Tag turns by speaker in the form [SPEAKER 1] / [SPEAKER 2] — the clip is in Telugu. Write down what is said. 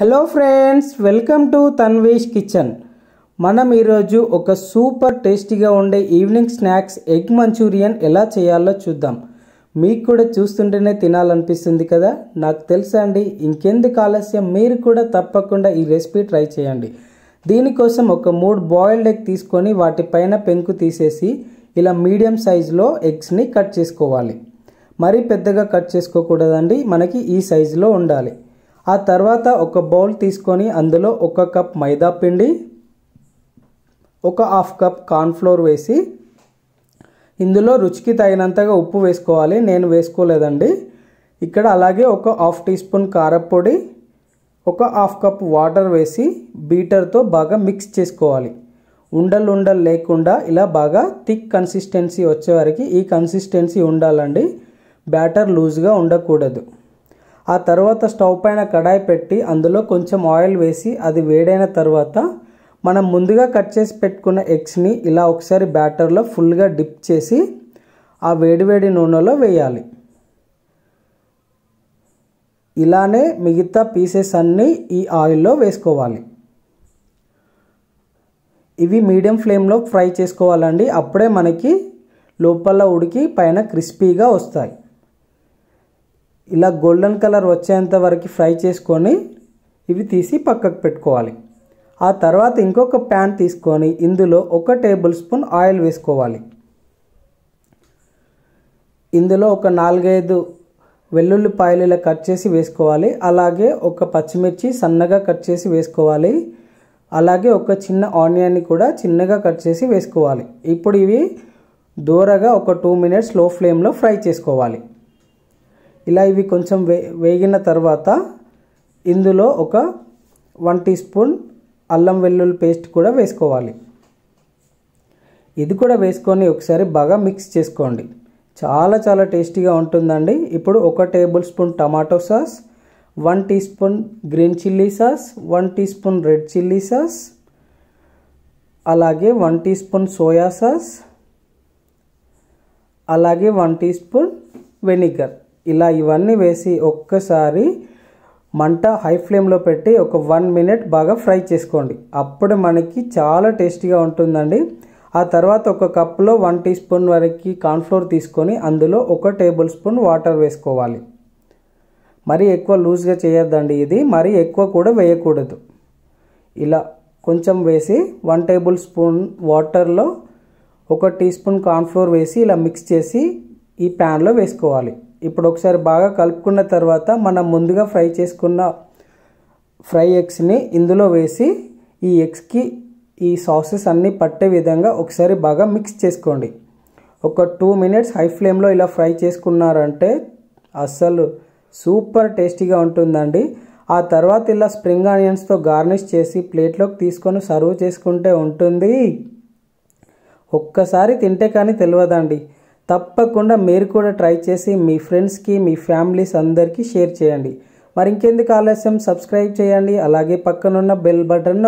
[SPEAKER 1] Hello friends welcome to Tanvish kitchen. మనం ఈరోజు ఒక సూపర్ టేస్టీగా ఉండే ఈవినింగ్ స్నాక్స్ ఎగ్ మంచూరియన్ ఎలా చేయాలో చూద్దాం. మీకు కూడా చూస్తుంటేనే తినాలనిపిస్తుంది కదా? నాకు తెలుసా అండి ఇంకెందుకు ఆలస్యం? మీరు కూడా తప్పకుండా ఈ రెసిపీ ట్రై చేయండి. దీనికోసం ఒక మూడు బాయిల్డ్ ఎగ్ తీసుకొని వాటిపైన పెంకు తీసేసి ఇలా మీడియం సైజులో ఎగ్స్ని కట్ చేసుకోవాలి. మరీ పెద్దగా కట్ చేసుకోకూడదండి మనకి ఈ సైజులో ఉండాలి. ఆ తర్వాత ఒక బౌల్ తీసుకొని అందులో ఒక కప్ మైదా పిండి ఒక హాఫ్ కప్ కార్న్ఫ్లోర్ వేసి ఇందులో రుచికి తగినంతగా ఉప్పు వేసుకోవాలి. నేను వేసుకోలేదండి. ఇక్కడ అలాగే ఒక హాఫ్ టీ స్పూన్ కారపొడి ఒక హాఫ్ కప్ వాటర్ వేసి బీటర్తో బాగా మిక్స్ చేసుకోవాలి. ఉండలు ఉండలు లేకుండా ఇలా బాగా థిక్ కన్సిస్టెన్సీ వచ్చే వరకు ఈ కన్సిస్టెన్సీ ఉండాలండి. బ్యాటర్ లూజ్గా ఉండకూడదు. ఆ తర్వాత స్టవ్ పైన కడాయి పెట్టి అందులో కొంచెం ఆయిల్ వేసి అది వేడైన తర్వాత మనం ముందుగా కట్ చేసి పెట్టుకున్న ఎగ్స్ని ఇలా ఒకసారి బ్యాటర్లో ఫుల్గా డిప్ చేసి ఆ వేడివేడి నూనెలో వేయాలి. ఇలానే మిగతా పీసెస్ అన్నీ ఈ ఆయిల్లో వేసుకోవాలి. ఇవి మీడియం ఫ్లేమ్లో ఫ్రై చేసుకోవాలండి. అప్పుడే మనకి లోపల ఉడికి పైన క్రిస్పీగా వస్తాయి. ఇలా గోల్డెన్ కలర్ వచ్చేంత వరకు ఫ్రై చేసుకొని ఇవి తీసి పక్కకు పెట్టుకోవాలి. ఆ తర్వాత ఇంకొక ప్యాన్ తీసుకొని ఇందులో ఒక టేబుల్ స్పూన్ ఆయిల్ వేసుకోవాలి. ఇందులో ఒక నాలుగైదు వెల్లుల్లిపాయలు ఇలా కట్ చేసి వేసుకోవాలి. అలాగే ఒక పచ్చిమిర్చి సన్నగా కట్ చేసి వేసుకోవాలి. అలాగే ఒక చిన్న ఆనియన్ని కూడా చిన్నగా కట్ చేసి వేసుకోవాలి. ఇప్పుడు ఇవి దూరగా ఒక టూ మినిట్స్లో ఫ్లేమ్లో ఫ్రై చేసుకోవాలి. ఇలా ఇవి కొంచెం వే వేగిన తర్వాత ఇందులో ఒక వన్ టీ స్పూన్ అల్లం వెల్లుల్లి పేస్ట్ కూడా వేసుకోవాలి. ఇది కూడా వేసుకొని ఒకసారి బాగా మిక్స్ చేసుకోండి. చాలా చాలా టేస్టీగా ఉంటుందండి. ఇప్పుడు ఒక tablespoon tomato sauce one teaspoon green chilli sauce one teaspoon red chilli sauce అలాగే one teaspoon soya sauce అలాగే వన్ టీ స్పూన్ వెనిగర్. ఇలా ఇవన్నీ వేసి ఒక్కసారి మంట హై ఫ్లేమ్లో పెట్టి ఒక వన్ మినిట్ బాగా ఫ్రై చేసుకోండి. అప్పుడు మనకి చాలా టేస్టీగా ఉంటుందండి. ఆ తర్వాత ఒక కప్లో వన్ టీ స్పూన్ వరకు కార్న్ఫ్లోర్ తీసుకొని అందులో ఒక టేబుల్ స్పూన్ వాటర్ వేసుకోవాలి. మరీ ఎక్కువ లూజ్గా చేయొద్దండి ఇది. మరీ ఎక్కువ కూడా వేయకూడదు. ఇలా కొంచెం వేసి వన్ టేబుల్ స్పూన్ వాటర్లో ఒక టీ స్పూన్ కార్న్ఫ్లోర్ వేసి ఇలా మిక్స్ చేసి ఈ ప్యాన్లో వేసుకోవాలి. ఇప్పుడు ఒకసారి బాగా కలుపుకున్న తర్వాత మనం ముందుగా ఫ్రై చేసుకున్న ఫ్రై ఎగ్స్ని ఇందులో వేసి ఈ ఎగ్స్కి ఈ సాసెస్ అన్నీ పట్టే విధంగా ఒకసారి బాగా మిక్స్ చేసుకోండి. ఒక టూ మినిట్స్ హై ఫ్లేమ్లో ఇలా ఫ్రై చేసుకున్నారంటే అస్సలు సూపర్ టేస్టీగా ఉంటుందండి. ఆ తర్వాత ఇలా స్ప్రింగ్ ఆనియన్స్తో గార్నిష్ చేసి ప్లేట్లోకి తీసుకొని సర్వ్ చేసుకుంటే ఉంటుంది. ఒక్కసారి తింటే కానీ తెలియదండి తప్పకుండా మీరు కూడా ట్రై చేసి మీ ఫ్రెండ్స్కి మీ ఫ్యామిలీస్ అందరికీ షేర్ చేయండి. మరి ఇంకెందుకు ఆలస్యం? సబ్స్క్రైబ్ చేయండి. అలాగే పక్కనున్న బెల్ బటన్